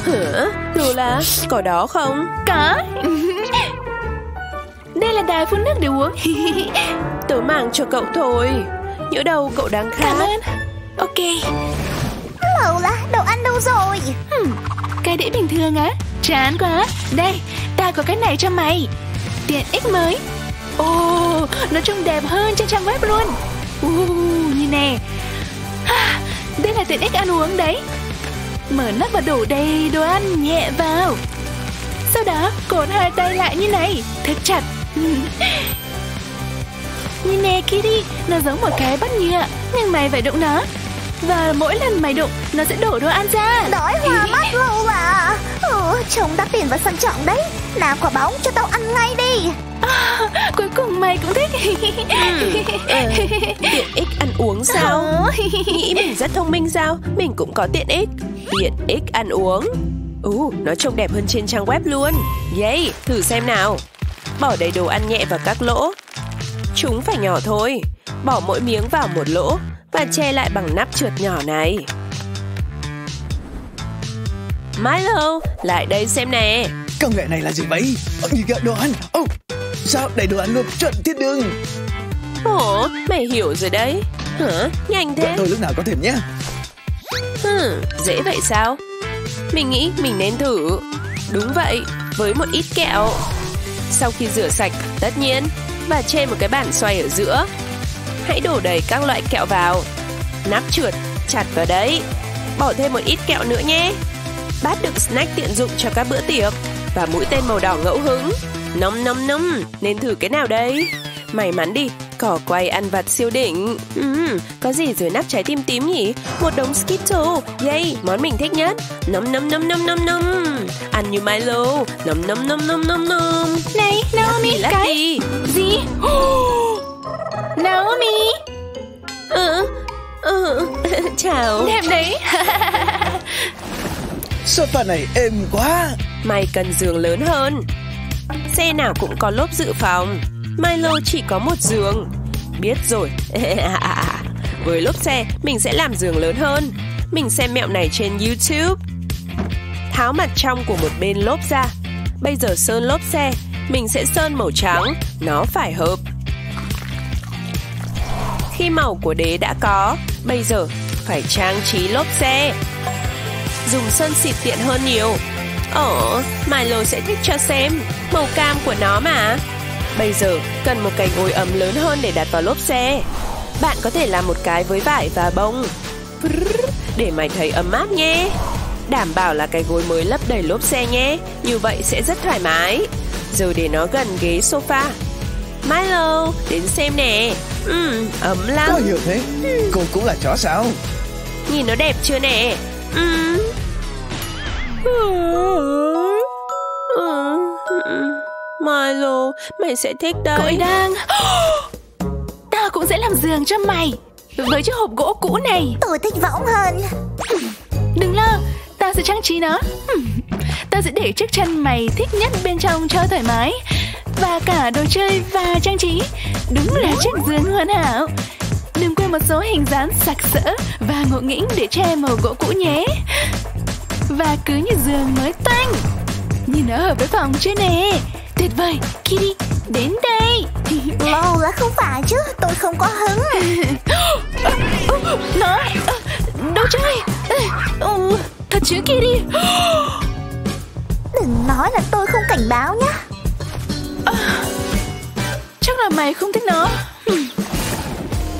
Hả? Lola, có đó không? Có. [LAUGHS] Đây là đài phun nước để uống. [LAUGHS] Tớ mang cho cậu thôi. Nhỡ đâu cậu đang khát. Cảm ơn. Ok. Là đồ ăn đâu rồi? Hmm, cái đĩa bình thường á. Chán quá. Đây, ta có cái này cho mày Tiện ích mới. Ồ, nó trông đẹp hơn trên trang web luôn. Uh, nhìn nè. Ha, Đây là tiện ích ăn uống đấy. Mở nắp và đổ đầy đồ ăn nhẹ vào. Sau đó cột hai tay lại như này Thật chặt. [LAUGHS] Nhìn nè Kitty Nó giống một cái bắt nhựa Nhưng mày phải đụng nó. Và mỗi lần mày đụng Nó sẽ đổ đồ ăn ra. Đói hoa [LAUGHS] mắt lâu à. Ừ, Chồng đã tiền và sang trọng đấy. Nào quả bóng cho tao ăn ngay đi. À, cuối cùng mày cũng thích. Ờ, Tiện ích ăn uống sao? Ờ. [LAUGHS] Nghĩ mình rất thông minh sao? Mình cũng có tiện ích. Tiện ích ăn uống. Ú, nó trông đẹp hơn trên trang web luôn. Yay, thử xem nào. Bỏ đầy đồ ăn nhẹ vào các lỗ. Chúng phải nhỏ thôi. Bỏ mỗi miếng vào một lỗ và che lại bằng nắp trượt nhỏ này. Milo, lại đây xem nè. Công nghệ này là gì vậy? Ờ, Như kẹo đồ ăn. Ồ, sao đầy đồ ăn luôn chuẩn thiết đường. Ồ, mày hiểu rồi đấy. Hả? Nhanh thế. tôi lúc nào có thể nhé. Hmm, dễ vậy sao? Mình nghĩ mình nên thử. Đúng vậy, với một ít kẹo. Sau khi rửa sạch, tất nhiên, và trên một cái bàn xoay ở giữa. Hãy đổ đầy các loại kẹo vào. Nắp trượt, chặt vào đấy. Bỏ thêm một ít kẹo nữa nhé. Bát đựng snack tiện dụng cho các bữa tiệc. Và mũi tên màu đỏ ngẫu hứng. Nóng nóng nóng, nên thử cái nào đây? May mắn đi, cỏ quay ăn vặt siêu đỉnh. Ừm, có gì dưới nắp trái tim tím nhỉ? Một đống Skittle. Yay, món mình thích nhất. Nấm nấm nấm nấm nấm nấm. Ăn như Milo. Nấm nấm nấm nấm nấm nấm. Này, Naomi, Lát cái gì? [GASPS] Naomi, Ừ, ừ, [LAUGHS] chào. đẹp đấy. Sofa này êm quá. Mày cần giường lớn hơn. Xe nào cũng có lốp dự phòng. Milo chỉ có một giường. Biết rồi. [LAUGHS] Với lốp xe, mình sẽ làm giường lớn hơn. Mình xem mẹo này trên YouTube. Tháo mặt trong của một bên lốp ra. Bây giờ sơn lốp xe, mình sẽ sơn màu trắng. Nó phải hợp. Khi màu của đế đã có, bây giờ phải trang trí lốp xe. Dùng sơn xịt tiện hơn nhiều. Ồ, Milo sẽ thích cho xem. Màu cam của nó mà. Bây giờ cần một cái gối ấm lớn hơn để đặt vào lốp xe. Bạn có thể làm một cái với vải và bông. Để mày thấy ấm áp nhé. Đảm bảo là cái gối mới lấp đầy lốp xe nhé. Như vậy sẽ rất thoải mái. Giờ để nó gần ghế sofa. Milo, đến xem nè. Ừm, ấm lắm. Có hiểu thế. Cô cũng là chó sao? Nhìn nó đẹp chưa nè? Ừm. Milo, mày sẽ thích Cậu ấy đang... [GASPS] Tao cũng sẽ làm giường cho mày. Với chiếc hộp gỗ cũ này. Tôi thích võng hơn Đừng lo, tao sẽ trang trí nó. Tao sẽ để chiếc chân mày thích nhất bên trong cho thoải mái. Và cả đồ chơi và trang trí. Đúng là chiếc giường hoàn hảo. Đừng quên một số hình dáng sặc sỡ và ngộ nghĩnh để che màu gỗ cũ nhé. Và cứ như giường mới toanh. Nhìn nó hợp với phòng chưa nè. Tuyệt vời, Kitty, đến đây. [LAUGHS] Lâu là không phải chứ Tôi không có hứng [LAUGHS] Nó, ờ, đồ chơi. Ừ, thật chứ Kitty. [GASPS] [GASPS] Đừng nói là tôi không cảnh báo nhé Chắc là mày không thích nó.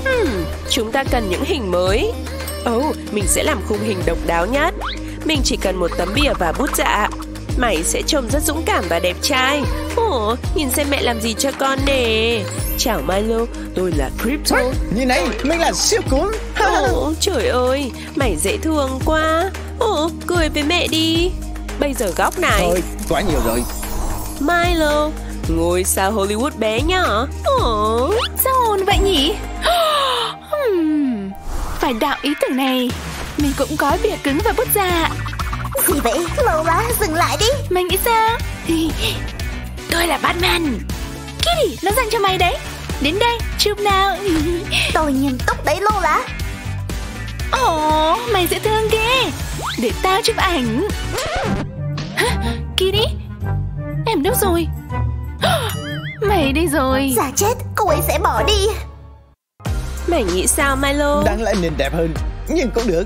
Hmm, chúng ta cần những hình mới. Ồ, oh, mình sẽ làm khung hình độc đáo nhất. Mình chỉ cần một tấm bìa và bút dạ. Mày sẽ trông rất dũng cảm và đẹp trai. Ồ, nhìn xem mẹ làm gì cho con nè. Chào Milo, tôi là Crypto. Nhìn này, mình là siêu cool. Ồ, trời ơi, mày dễ thương quá. Ồ, cười với mẹ đi. Bây giờ góc này. Thôi, quá nhiều rồi. Milo, ngôi sao Hollywood bé nhỏ. Ồ, Sao ồn vậy nhỉ? [GASPS] Hmm, Phải đạo ý tưởng này. Mình cũng có bìa cứng và bút dạ. Gì vậy Lâu lá dừng lại đi Mày nghĩ sao? [LAUGHS] Tôi là Batman. Kitty, nó dành cho mày đấy. Đến đây, chụp nào. [LAUGHS] Tôi nghiêm túc đấy Lâu lá Ồ, mày dễ thương ghê. Để tao chụp ảnh. [LAUGHS] Em đâu rồi? [GASPS] Mày đi rồi. Giả chết Cô ấy sẽ bỏ đi mày nghĩ sao Milo? Đáng lẽ nên đẹp hơn. Nhưng cũng được.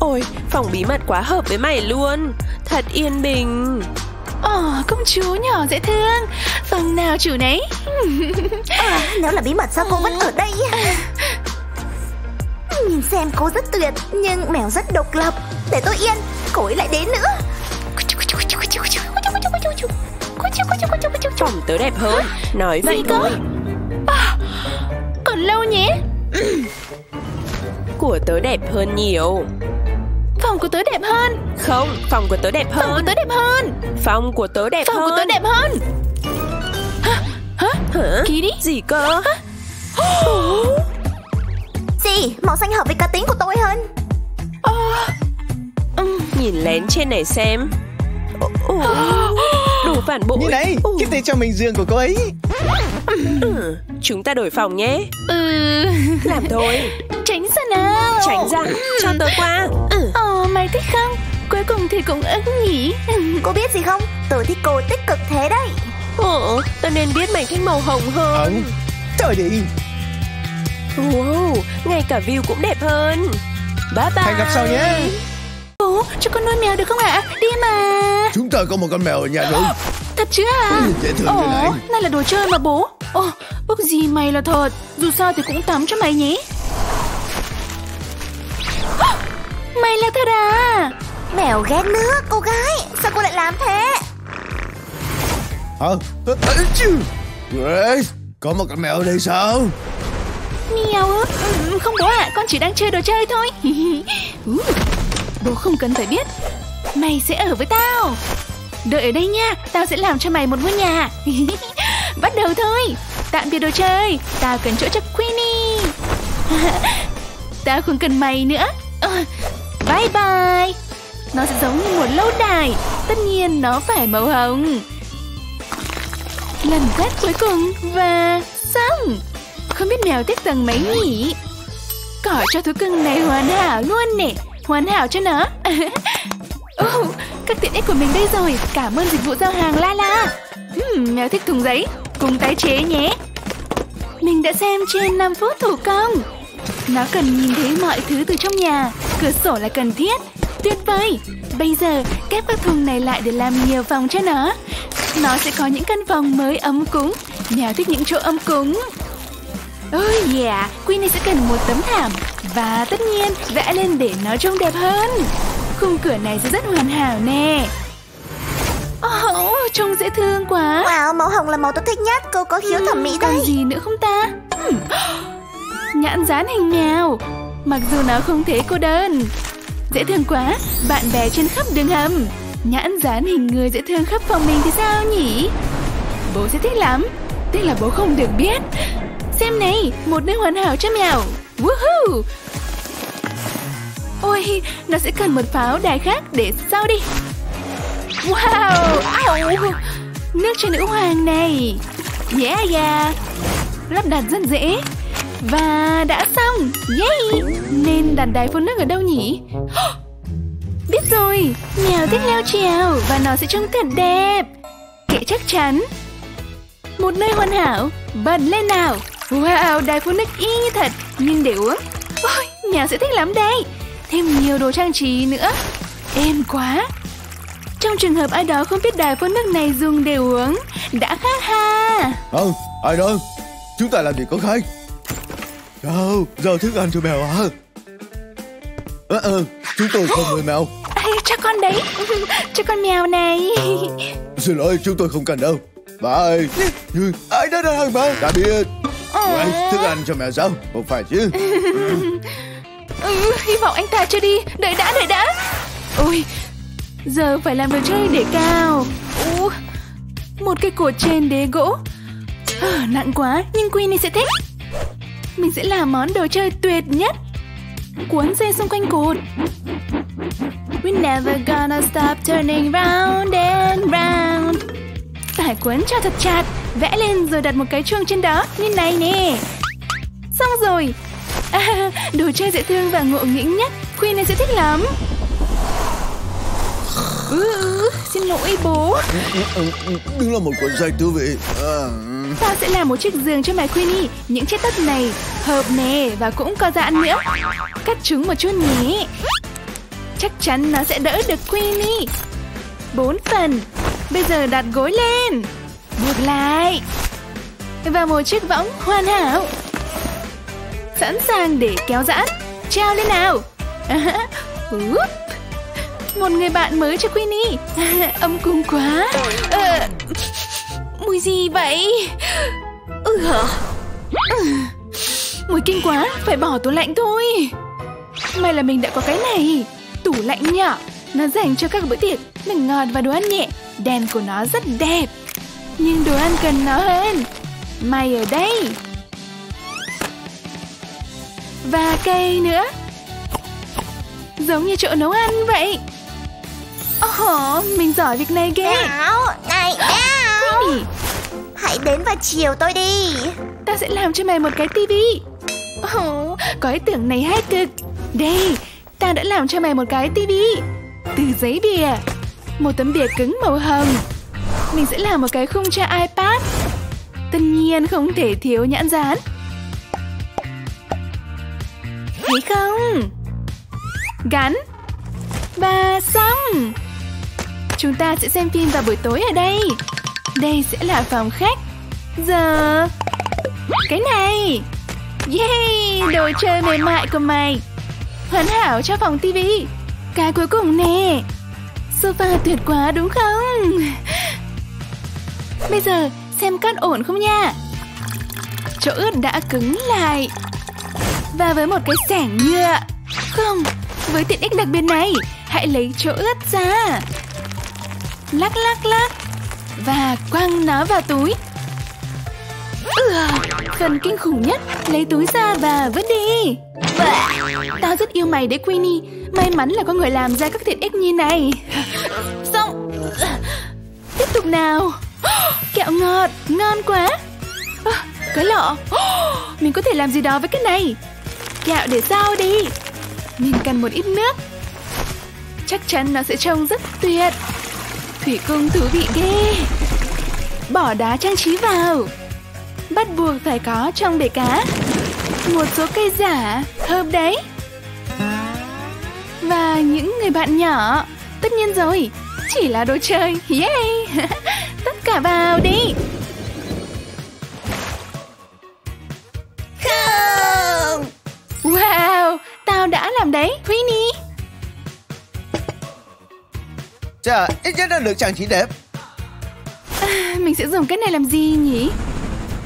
Ôi, phòng bí mật quá hợp với mày luôn. Thật yên bình. Ồ, công chúa nhỏ dễ thương. Phòng nào chủ nấy. [LAUGHS] à, Nếu là bí mật sao cô vẫn ở đây [LAUGHS] Nhìn xem cô rất tuyệt Nhưng mèo rất độc lập Để tôi yên Cô ấy lại đến nữa Phòng tớ đẹp hơn. Nói vậy Vậy cơ? thôi. Còn lâu nhé. [CLEARS THROAT] Của tớ đẹp hơn nhiều. Phòng của tớ đẹp hơn. Không, phòng của tớ đẹp Phòng của hơn. tớ đẹp hơn. Phòng của tớ đẹp Phòng hơn. của tớ đẹp hơn. Hả? Kitty? Gì cơ? [GASPS] Gì Màu xanh hợp với cá tính của tôi hơn Ừm, Nhìn lén trên này xem. Ồ, [GASPS] ồ, Đồ phản bội. Như này, Ừ, cái tay trong mình giường của cô ấy. Ừ, Chúng ta đổi phòng nhé. Ừ. Làm thôi. Tránh ra nào. Tránh ra Cho tớ qua. Ừ. Ồ mày thích không? Cuối cùng thì cũng ưng nhỉ. Cô biết gì không? Tôi thích cô tích cực thế đấy. Ồ, tớ nên biết mày thích màu hồng hơn. Không. Thôi đi Wow, ngay cả view cũng đẹp hơn. Bye bye Hẹn gặp sau nhé Bố cho con nuôi mèo được không ạ? Đi mà. Chúng ta có một con mèo ở nhà rồi. Thật chứ à? Dễ thương như này. Ồ này là đồ chơi mà bố. Ồ ước gì mày là thật. Dù sao thì cũng tắm cho mày nhé Mày là thật à? Mèo ghét nước cô gái. Sao cô lại làm thế? Hả? Grace Có một con mèo ở đây sao? Mèo ư? Ừ, Không bố ạ. Con chỉ đang chơi đồ chơi thôi [LAUGHS] Bố không cần phải biết. Mày sẽ ở với tao. Đợi ở đây nha, Tao sẽ làm cho mày một ngôi nhà. [LAUGHS] Bắt đầu thôi. Tạm biệt đồ chơi. Tao cần chỗ cho Queenie. [LAUGHS] Tao không cần mày nữa. Ờ, bye bye. Nó sẽ giống như một lâu đài. Tất nhiên nó phải màu hồng. Lần quét cuối cùng Và xong. Không biết mèo thích tầng mấy nhỉ? Cỏ cho thú cưng này hoàn hảo luôn nè. Hoàn hảo cho nó. [LAUGHS] Oh, các tiện ích của mình đây rồi. Cảm ơn dịch vụ giao hàng La La. Hmm, Mèo thích thùng giấy. Cùng tái chế nhé. Mình đã xem trên 5 phút thủ công. Nó cần nhìn thấy mọi thứ từ trong nhà. Cửa sổ là cần thiết. Tuyệt vời. Bây giờ kép các thùng này lại để làm nhiều phòng cho nó. Nó sẽ có những căn phòng mới ấm cúng. Mèo thích những chỗ ấm cúng. Oh yeah, Queenie sẽ cần một tấm thảm. Và tất nhiên vẽ lên để nó trông đẹp hơn. Khung cửa này sẽ rất hoàn hảo nè. Oh, trông dễ thương quá. Wow màu hồng là màu tôi thích nhất. Cô có khiếu thẩm mỹ còn đấy. gì nữa không ta? Nhãn dán hình mèo Mặc dù nó không thế cô đơn. Dễ thương quá Bạn bè trên khắp đường hầm. Nhãn dán hình người dễ thương khắp phòng mình thì sao nhỉ? Bố sẽ thích lắm. Tiếc là bố không được biết. Xem này, một nơi hoàn hảo cho mèo. Woohoo Ôi, nó sẽ cần một pháo đài khác để sau đi. Wow, Ow. Nước cho nữ hoàng này. Yeah yeah. Lắp đặt rất dễ. Và đã xong. Yay! Nên đặt đài phun nước ở đâu nhỉ? Biết rồi. Mèo thích leo trèo. Và nó sẽ trông thật đẹp. Kệ chắc chắn. Một nơi hoàn hảo. Bật lên nào. Wow đài phun nước y như thật. Nhưng để uống. Ôi mèo sẽ thích lắm đây. Thêm nhiều đồ trang trí nữa. Êm quá. Trong trường hợp ai đó không biết đài phun nước này dùng để uống Đã khác ha. Không, ai đó. Chúng ta làm gì có khách. Đâu, giờ thức ăn cho mèo à? Ờ, ờ, chúng tôi không nuôi mèo. [GASPS] Ê, Cho con đấy. [LAUGHS] Cho con mèo này. Xin lỗi, chúng tôi không cần đâu. Bye. Nhưng [LAUGHS] ai đã đặt hàng mèo? Đã biết. Grace, thức ăn cho mèo sao Không phải chứ [LAUGHS] ừ, Hy vọng anh ta chưa đi. Đợi đã, đợi đã. Ôi Giờ phải làm đồ chơi để cao. Ú, Một cái cột trên đế gỗ. À, Nặng quá Nhưng Queenie sẽ thích. Mình sẽ làm món đồ chơi tuyệt nhất. Cuốn dây xung quanh cột. We're never gonna stop turning round and round. Tải cuốn cho thật chặt Vẽ lên rồi đặt một cái chuông trên đó. Như này nè. Xong rồi à, [LAUGHS] Đồ chơi dễ thương và ngộ nghĩnh nhất. Queenie sẽ thích lắm. Ừ, ừ, xin lỗi bố. Đúng là một cuốn sách thú vị. À, Tao sẽ làm một chiếc giường cho mày Queenie Những chiếc tất này hợp nè Và cũng có dạn nữa. Cắt chúng một chút nhé. Chắc chắn nó sẽ đỡ được Queenie Bốn phần. Bây giờ đặt gối lên. Buộc lại. Và một chiếc võng hoàn hảo Sẵn sàng để kéo giãn. Treo lên nào. [LAUGHS] Một người bạn mới cho Queenie. [LAUGHS] Âm cung quá. À, Mùi gì vậy? Ừ hả Mùi kinh quá Phải bỏ tủ lạnh thôi. May là mình đã có cái này. Tủ lạnh nhỏ Nó dành cho các bữa tiệc Nước ngọt và đồ ăn nhẹ. Đèn của nó rất đẹp. Nhưng đồ ăn cần nó hơn. May ở đây. Và cây nữa Giống như chỗ nấu ăn vậy Ồ, mình giỏi việc này ghê Nào, nào này. Queenie, Hãy đến và chiều tôi đi ta sẽ làm cho mày một cái tivi. Ồ, có ý tưởng này hay cực. Đây, ta đã làm cho mày một cái tivi. Từ giấy bìa, một tấm bìa cứng màu hồng. Mình sẽ làm một cái khung cho iPad. Tất nhiên không thể thiếu nhãn dán. Thấy không? Gắn. Và xong. Chúng ta sẽ xem phim vào buổi tối ở đây. Đây sẽ là phòng khách. Giờ cái này Yay Đồ chơi mềm mại của mày Hoàn hảo cho phòng tivi Cái cuối cùng nè Sofa tuyệt quá đúng không [LAUGHS] Bây giờ xem cắt ổn không nha Chỗ ướt đã cứng lại và với một cái sẻng nhựa Không Với tiện ích đặc biệt này Hãy lấy chỗ ướt ra. Lắc lắc lắc. Và quăng nó vào túi. Ừ, phần kinh khủng nhất Lấy túi ra và vứt đi. Tao rất yêu mày đấy Queenie. May mắn là có người làm ra các tiện ích như này. Xong. Tiếp tục nào. Kẹo ngọt, ngon quá. À, Cái lọ. Mình có thể làm gì đó với cái này. Kẹo để sau đi Mình cần một ít nước Chắc chắn nó sẽ trông rất tuyệt Thủy cung thú vị ghê Bỏ đá trang trí vào bắt buộc phải có trong bể cá. Một số cây giả, hợp đấy. Và những người bạn nhỏ, tất nhiên rồi, chỉ là đồ chơi, yay! [LAUGHS] Tất cả vào đi! Tao đã làm đấy, Queenie! Chà, ít nhất đã được trang trí đẹp. À, mình sẽ dùng cái này làm gì nhỉ?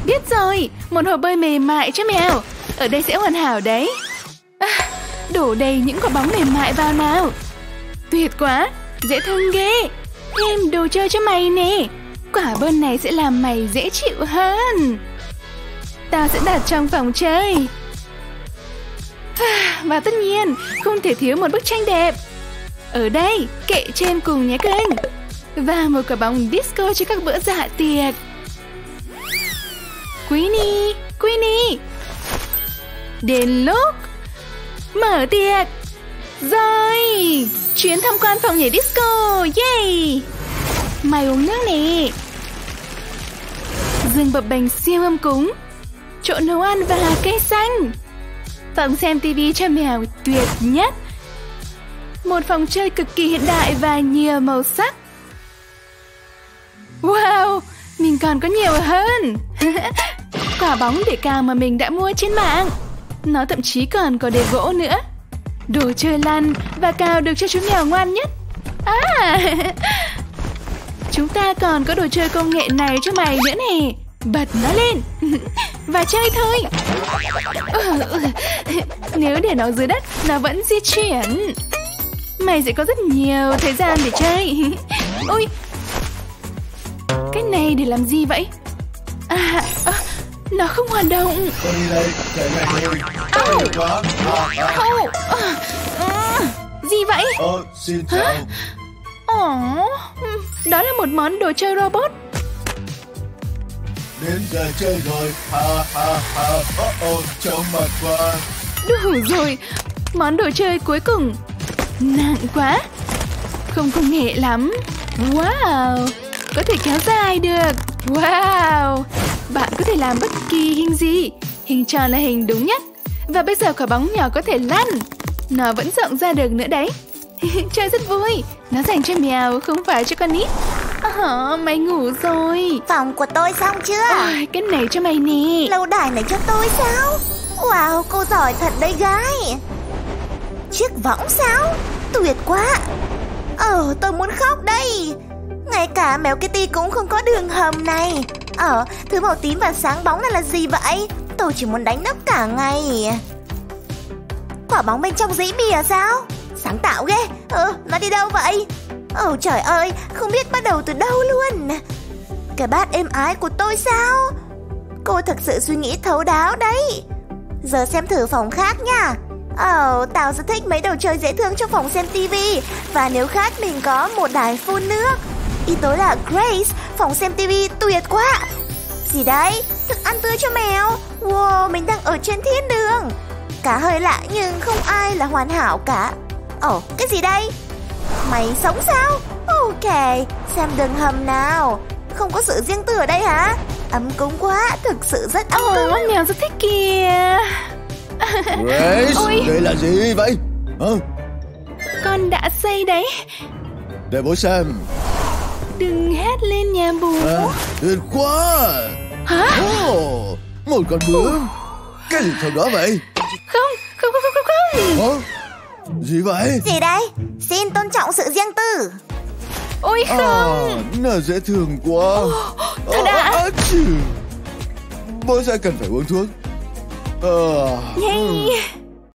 Biết rồi, một hồ bơi mềm mại cho mèo. Ở đây sẽ hoàn hảo đấy. À, đổ đầy những quả bóng mềm mại vào nào. Tuyệt quá, dễ thương ghê. Thêm đồ chơi cho mày nè. Quả bơn này sẽ làm mày dễ chịu hơn. Tao sẽ đặt trong phòng chơi. [SIGHS] Và tất nhiên, không thể thiếu một bức tranh đẹp. Ở đây, kệ trên cùng nhé kênh. Và một quả bóng disco cho các bữa dạ tiệc. Queenie, Queenie. Đến lúc Mở tiệc. Rồi Chuyến tham quan phòng nhảy disco. Yay! Mày uống nước nè. Dương bập bềnh siêu âm cúng. Chỗ nấu ăn và cây xanh. Phòng xem tivi cho mèo tuyệt nhất. Một phòng chơi cực kỳ hiện đại và nhiều màu sắc. Wow, Mình còn có nhiều hơn. [LAUGHS] Quả bóng để cào mà mình đã mua trên mạng. Nó thậm chí còn có đề gỗ nữa. Đồ chơi lăn và cào được cho chú mèo ngoan nhất. À! [LAUGHS] Chúng ta còn có đồ chơi công nghệ này cho mày nữa nè. Bật nó lên [LAUGHS] Và chơi thôi [LAUGHS] Nếu để nó dưới đất Nó vẫn di chuyển Mày sẽ có rất nhiều thời gian để chơi [LAUGHS] Ôi Cái này để làm gì vậy À, à nó không hoạt động. Au. quá. À, à. Gì vậy Ờ, chào. Ồ, Đó là một món đồ chơi robot Đến giờ chơi rồi. Ha ha ha. Oh oh, trong mặt quá. Đủ rồi. Món đồ chơi cuối cùng. Nặng quá. Không công nghệ lắm. Wow. Có thể kéo dài được. Wow. Bạn có thể làm bất kỳ hình gì. Hình tròn là hình đúng nhất. Và bây giờ quả bóng nhỏ có thể lăn. Nó vẫn rộng ra được nữa đấy. [LAUGHS] Chơi rất vui. Nó dành cho mèo không phải cho con nít à, Mày ngủ rồi. Phòng của tôi xong chưa? À, Cái này cho mày nè. Lâu đài này cho tôi sao? Wow cô giỏi thật đấy gái. Chiếc võng sao? Tuyệt quá. Ờ tôi muốn khóc đây. Ngay cả mèo Kitty cũng không có đường hầm này. Ờ thứ màu tím và sáng bóng này là gì vậy? Tôi chỉ muốn đánh nó cả ngày. Quả bóng bên trong giấy bìa sao? Sáng tạo ghê. Ừ nó đi đâu vậy Ồ trời ơi Không biết bắt đầu từ đâu luôn. Cái bát êm ái của tôi sao? Cô thật sự suy nghĩ thấu đáo đấy. Giờ xem thử phòng khác nha. Ồ, Tao rất thích mấy đồ chơi dễ thương trong phòng xem tivi. Và nếu khác mình có một đài phun nước. Ý tối là Grace, phòng xem tivi tuyệt quá. Gì đấy? Thức ăn tươi cho mèo. Wow, mình đang ở trên thiên đường. Cả hơi lạ nhưng không ai là hoàn hảo cả. Ồ, cái gì đây? Mày sống sao? Ok, xem đường hầm nào Không có sự riêng tư ở đây hả? Ấm cúng quá, thực sự rất ấm cúng mèo rất thích kìa Grace, Ôi. đây là gì vậy? Hả? Con đã xây đấy Để bố xem. Đừng hét lên nhà bố À, tuyệt quá. Hả? Ồ, một con bướm. Cái gì trong đó vậy? Không, không, không, không, không, không Hả? Gì vậy? Gì đây? Xin tôn trọng sự riêng tư Ôi À, không nó dễ thương quá. thật À, ạ? à, chì. Bố sẽ cần phải uống thuốc. À, Yay